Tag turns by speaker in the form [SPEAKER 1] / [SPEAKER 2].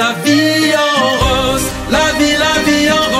[SPEAKER 1] la vie en rose, la vie, la vie en rose.